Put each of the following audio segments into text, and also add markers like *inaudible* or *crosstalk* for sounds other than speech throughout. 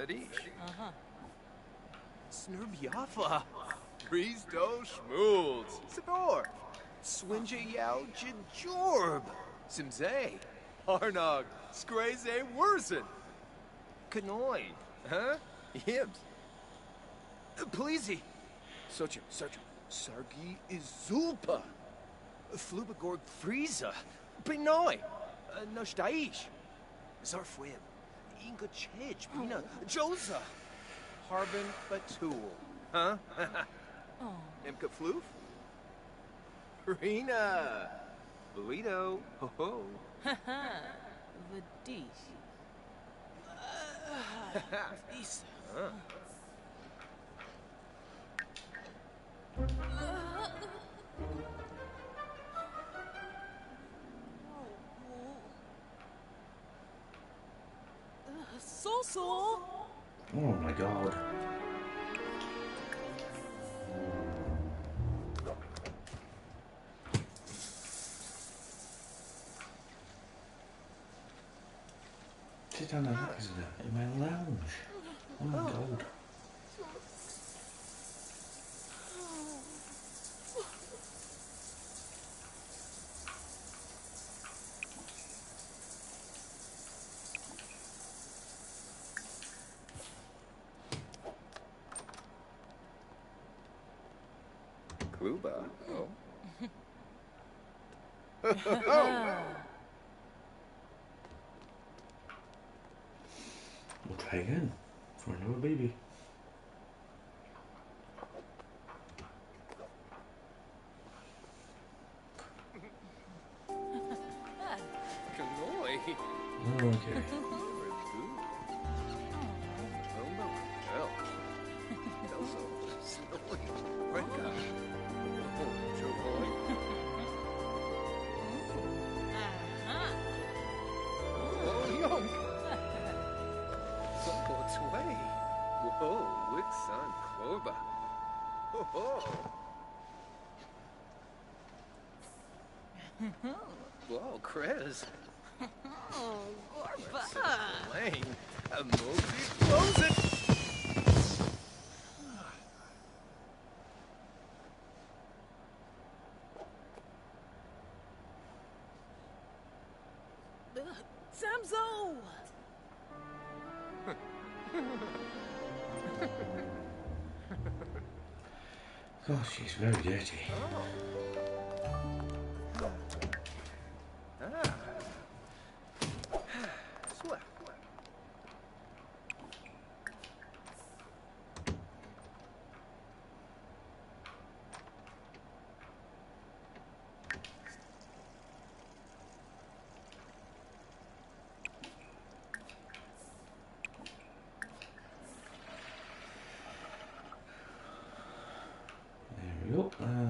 Vedish. Uh-huh. Snurbiafa. Rizdo Schmools. Sabor. Swinja Yao Jinjorb. Simze. Harnog. Skreze Wurzen. Kanoi. Huh? Yibs. Pleasey. Sochim, Sochim. Sargi Izulpa. Flubagorg Frieza. Benoi. Nostaish. Zarfwib. Inga Chij. Bina. Joza. Harbin Batul. Huh? *laughs* Oh. Imka Floof? Rena. Burrito. Ho ho. ha Vadish. *laughs* Visa. So so. Oh my god. Sit down and look in my lounge. Oh my god. Oh. *laughs* We'll try again for another baby. Wixon Korba. *laughs* Oh, Whoa, Krez. Oh, Gorba. Lane. A close it. Gosh, she's very dirty.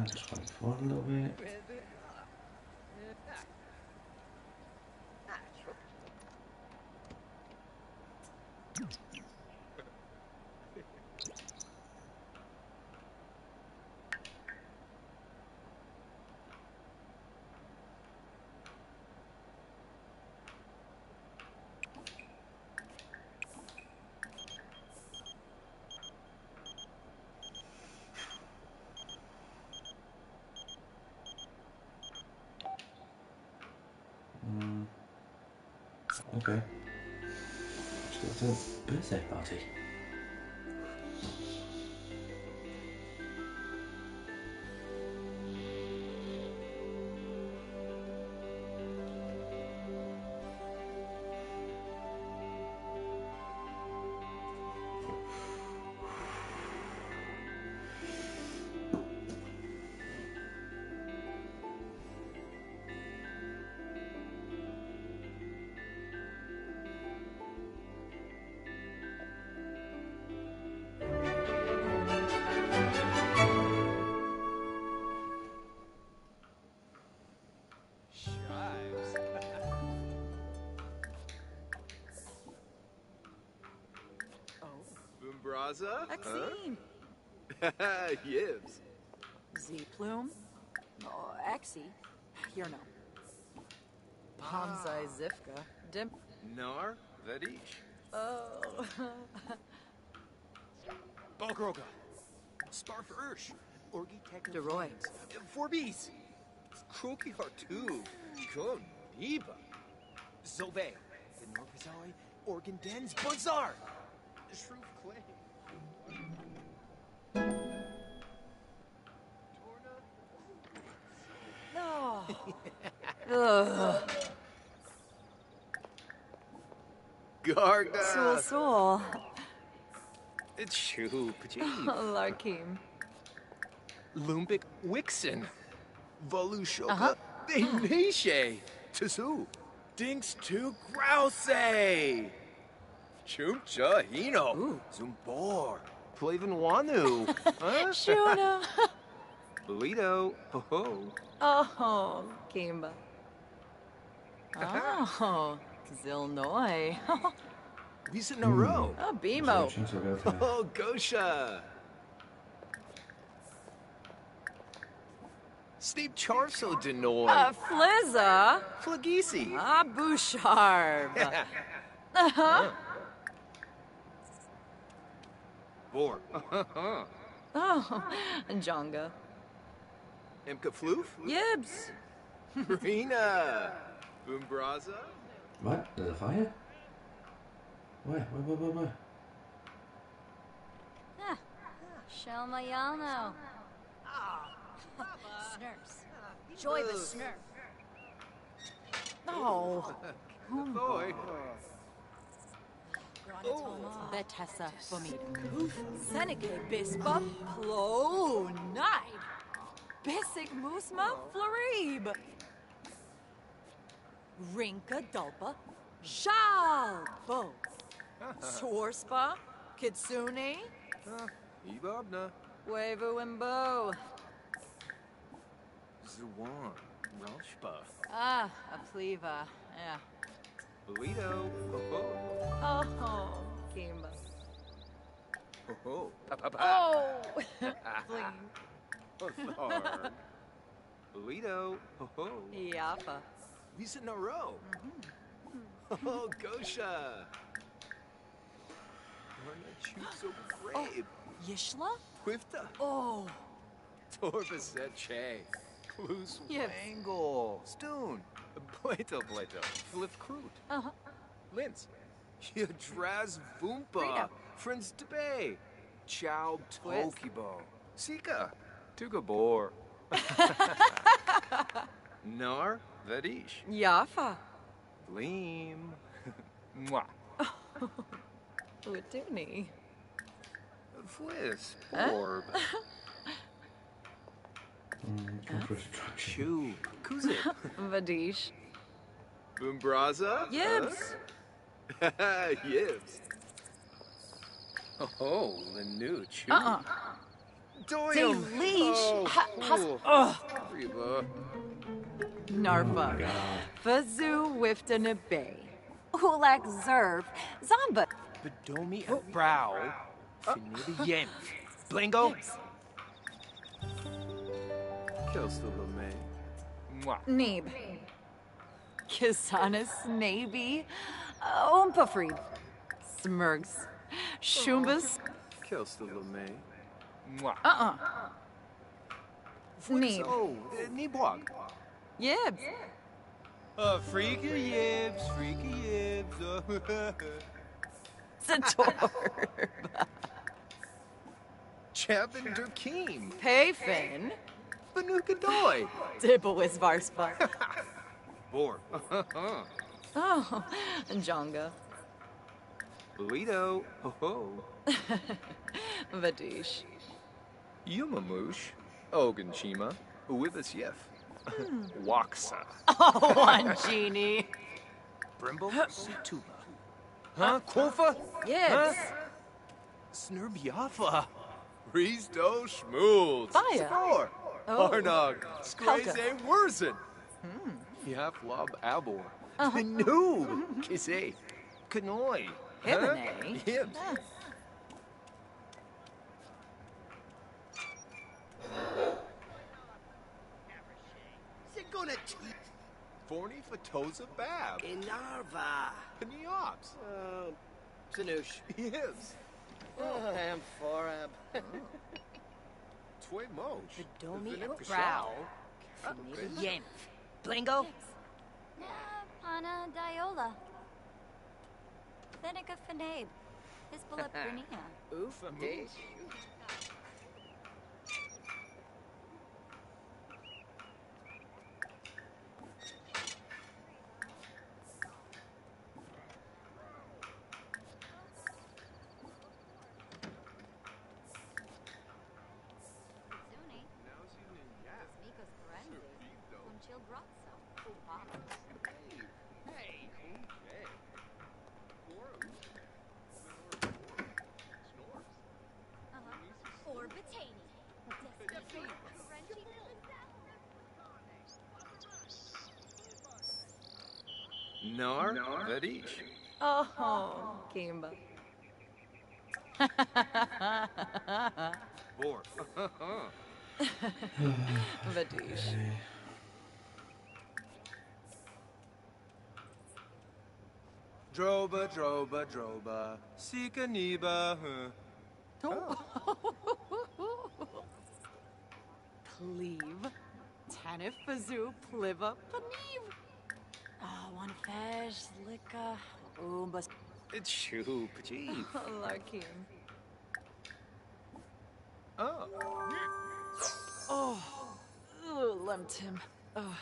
Go. Uh, just wait for a little bit. Mm. Okay. So it's a birthday party. Bumbraza? Exine. Huh? *laughs* Yibs. Z Plume. Oh, Exie. Here no. Bonsai ah. Zifka. Dim. Nar Vedish. Oh. *laughs* Balgroga. Sparf Ursh. Orgi Tech. Deroy. Forbis. Kroki Hartu. Kun. Iba. Zove. The Norpazoi. Organ Dens. Bazaar. Shroof Clay. *laughs* Ugh. Garga. Soul, soul. It's Shoop. Jeep. Larkim. Lumbic Wixen. Volushoka. Uh-huh. Tisu. Dinks to Grouse. Chumcha Hino. Zumbor. Flavin Wanu. *laughs* Shuna. *laughs* Bolito. Oh. ho. Oh, Kimba. *laughs* Oh, Zilnoy. *laughs* He's in a row. Oh, Bimo. Instructions will go through. Oh, Gosha. Steve Charso Denoy. Uh, Flizza. Flagisi. Ah, Bouchard. *laughs* Uh-huh. Vor. Oh, Jonga. Imka Floof. Yibs. Rena. Boombraza. What? There's a fire? Where? Where, where, where, where? Ah, Shelmayano. *laughs* Snurps. Joy the snurp. Oh, Boy. Betessa Fomida. Seneca Bispa Plo Nide. Musma Florib. Rinka Dulpa. Shalbo. Swarspa. Kitsune. Ibabna. Wavu Wimbo. Zuwan. Welshba. Ah, a pleva. Yeah. Bolito. Ho ho. Oh, Kimba. Ho ho. Pa pa pa. Oh! *laughs* Fling. Tharg. Bolito. Ho ho. Yapa. He's in a row. Oh, Gosha. Darna Choops over Grave. *gasps* Yishla? Quifta. Oh. Torbaset Che. Clues Yes. Wangle. Stoon. Plato Plato. Flip Kroot. Uh-huh. Linz. Yadraz Vumpa. Friends Debay. Chow. Tokibo. Sika. Tugabor. *laughs* Nar Vadish. Yafa. Gleam. *laughs* Mwah. Utuni. Fliss. Orb. Chew. Kuzip. Vadish. Boombraza. Yibs. *laughs* Yibs. Oh, the new chew. Uh-uh. Doyum. Delish. Oh, Ha- has- cool. Ugh. Reba. Oh Narva. God. Fazoo Wiftana Bay. Ulak Zerv. Zamba. Bedomi at brow. Uh. Finita yen. Blingo. Kills the lame. Mwah. Neeb. Kisanis Navy. Uh, Umpafried. Smurgs. Shumbas. Kills the lame. Mwah. Uh-uh. Neeb. Oh, uh, Neebwag. Yibs. Uh, freaky yibs, freaky yibs. Sator. Chapin Durkeem. Payfin. Banuka Doy. *laughs* Dibblewis Varspa. *laughs* Bor. *laughs* Oh, Jonga. Burrito. Ho ho. Vadish. Yumamoosh. Oganchima. Uwibas Yef. Hmm. Waksa. Oh, one *laughs* genie. Brimble. Situba. Huh? Kofa? Yes. Huh? Snurbiafa. Risto Schmools. Fire. Skor. Oh. Arnog. Kalka. Skraze Wurzen. Hmm. Yaf Lob Abor. New. Kisse. Kanoi. Hibine. Hibs. Forny Fatoza Bab. in Narva. Neops. Uh, Zanoosh. Yes. Oh, Amphorab. *laughs* Tway Moch. Domi Vinip Brow. Kashal. Yem. Blingo. Na, Pana Diola. Thenica Fenabe. Hisbala *laughs* Brinia. Oof, Nar. Vadish. Oh, Kimba. *laughs* Bor. *laughs* Vadish. Droba, droba, droba. Sika niba. Huh. Oh. Oh. *laughs* Pleve. Tanif Fazoo Pliva Paniv. Oh, one fesh, Lika. Umbas. It's shoop. Gee. Larkim. Oh. Oh, Ooh, lumped him. Oh.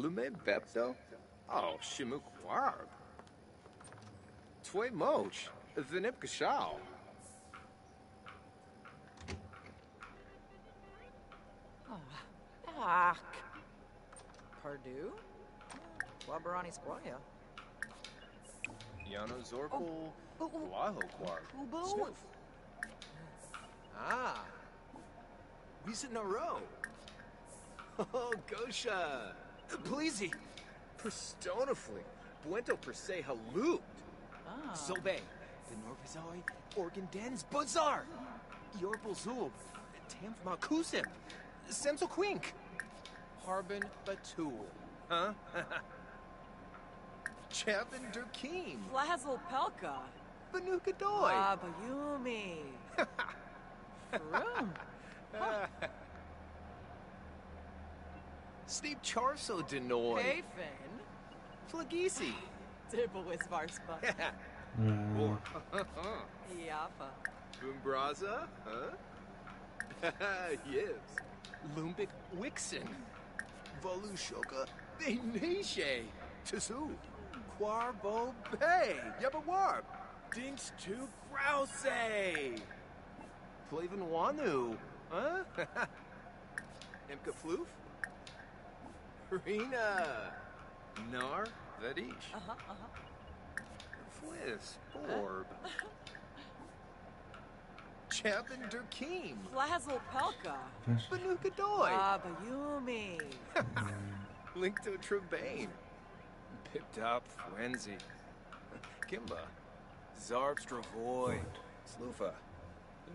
Lume Bepto? Oh, Shimuk Warb. Tway Moch. Vinip Kashal. Ah. Pardue? Wabarani Squaya. Yano Zorpal. Waho Quarb. Ubo. Ah. Visa Naro. *laughs* Oh, Gosha. Pleasey. Perstonifully. Buento per se. Ah. Sobe. The Norvizoi. Organ Dens. Bazaar. Yorpal Zub. Tamf Makusim. Semso Quink. Harbin Batul. Huh? *laughs* Chapin Durkeen. Flazzle Pelka. Banuka Doi. Ah, Bayumi. *laughs* Room. *laughs* Steve Charso Denoy. Hey, Finn. Flagisi. Dibble is Varspa. Or. Boombraza, huh? *laughs* yes. Lumbik Wixen. Volushoka Benishe. Tisu. Quarbo Bay. Yabawarb. Dinks to Grouse. Flavin Wanu. Huh? *laughs* Imka Floof. Rena. Nar Vedish. Uh-huh, uh-huh. Fwiz. Orb. Chapin Durkeem. Flazzle Pelka. Banuka Doy. Abayumi. Link *laughs* to Trebane. Pipped up Frenzy. Kimba. Zarbstravoy. Sloofa.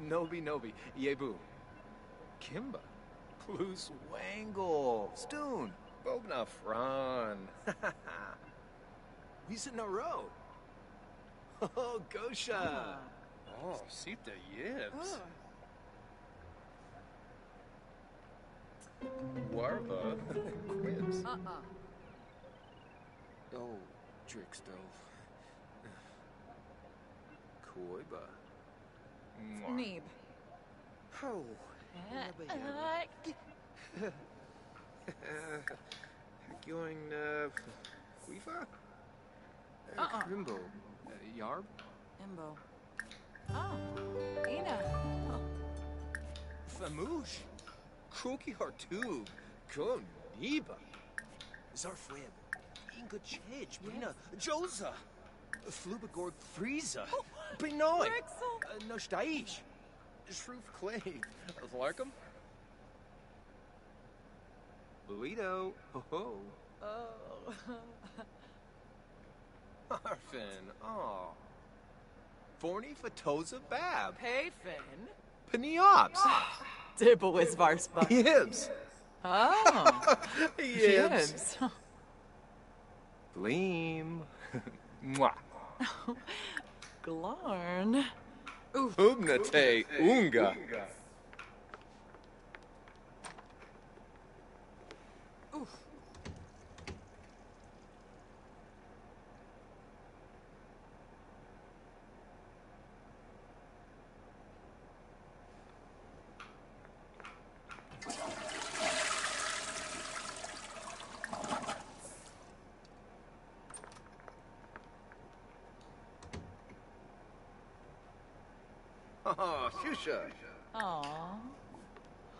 Nobi Nobi. Yebu. Kimba. Plus Wangle. Stoon. Bobna Fran. *laughs* a row. Oh, Gosha. *laughs* Oh, Sita Yibs. Ah. Warva. Quibs. Uh-uh. Oh, Drixto. Koiba. Mwah. Neeb. Oh. Uh, *laughs* Going, uh, Quifa? Uh-uh. Grimbo. Uh, Yarb? Imbo. Oh, Ina. Famouche. Kroki Hartub. Kun Niba. Zarfwib. Inga Chej. Bina. Joza. Flubagorg Frieza. Benoy. Rixel. Uh. Shroof Clave. Larkham. Luido. Ho ho. Oh. *laughs* Arfin. Aw. Forney Fatoza Bab. Payfin. Peniops. Ah. Dibble is Varspa. Yibs. Oh. *laughs* Yibs. Gleam. *laughs* Mwah. Glarn. Ugnate Unga. Oh, Shusha. Aw.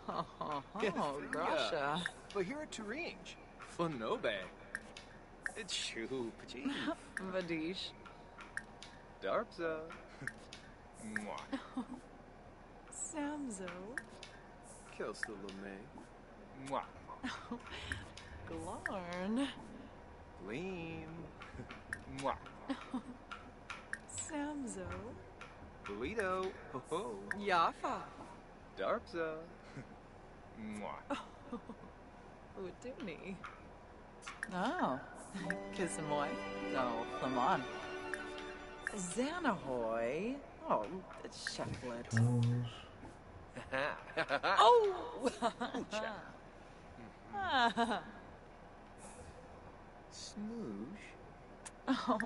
Oh, oh, Get Grasha. But here at Turinge. Fanobe. It's Shu *laughs* Pachi. Vadish. Darpza. Mwah. Samzo. Kelsalame. Mwah. *laughs* Glarn. Gleam. Mwah. *laughs* Samzo. Polito. Ho ho. Jaffa. Darpza. Mwah. Uduni. Oh. Kissamoy. Oh, Flamon. Xanahoy. Oh, Sheplet. toes. Oh! *laughs* Smoosh. *laughs* oh.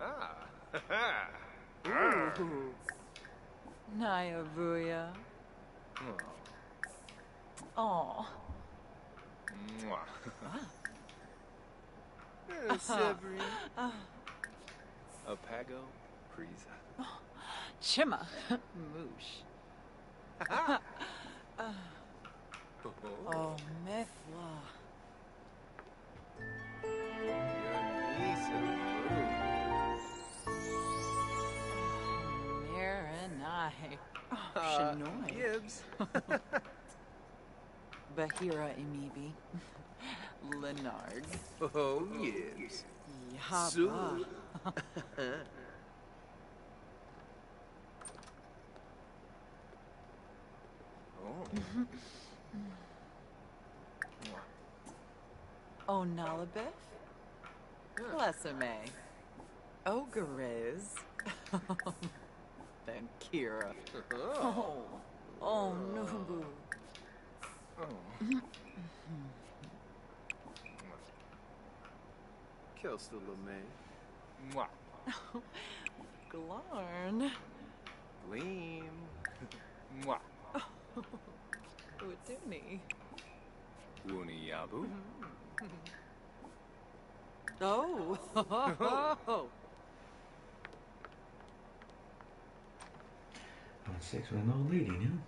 Ah. *laughs* Ooh. Nyavuya. Oh. Mwah. *laughs* Eh, Severin. Apago. Priza. Chima. *laughs* Moosh. *laughs* Oh, Mithla. Marinai. Oh, Shanoy. Gibbs. Bahira Imibi. Lenard. Oh, yes. Yaba. Sue. *laughs* Oh. Oh, Nalabif. Blessame. Eh? Ogreiz. *laughs* then Kira. Uh-huh. Oh. Oh. Oh, Nubu. Oh. Kelsta LeMay. Mwah. *laughs* Glarn. Gleam. *laughs* Mwah. *laughs* Uduni. Woony Yabu. Mm-hmm. Oh. oh. Having sex with an old lady now.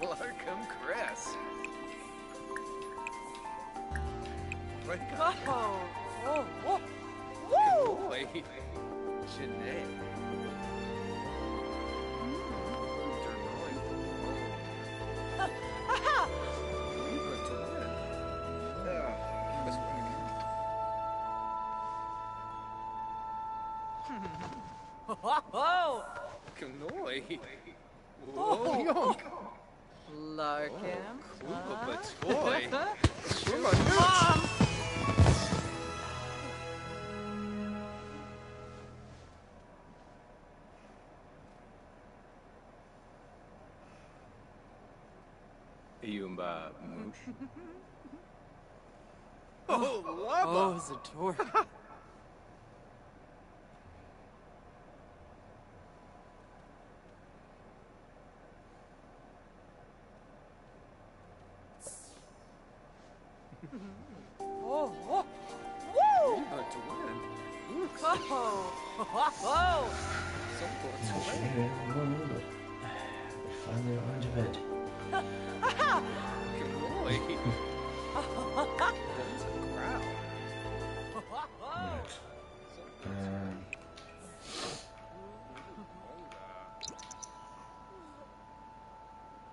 Larkham Cress. Right on. oh. Woo! Boy. Janae. Kanoi. *laughs* Oh. Yonk. Larkin. Koopa huh? Batoy. Swim on newts. Mom. Yumba Moosh. Oh, Oh, lava. Zator.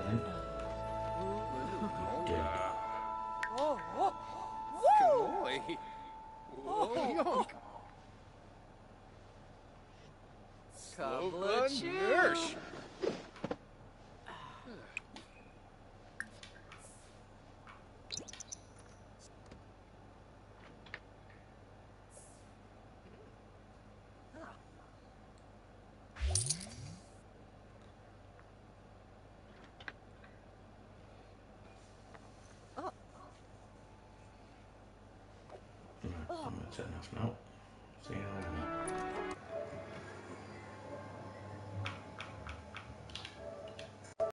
oh. Turn off now. See you later.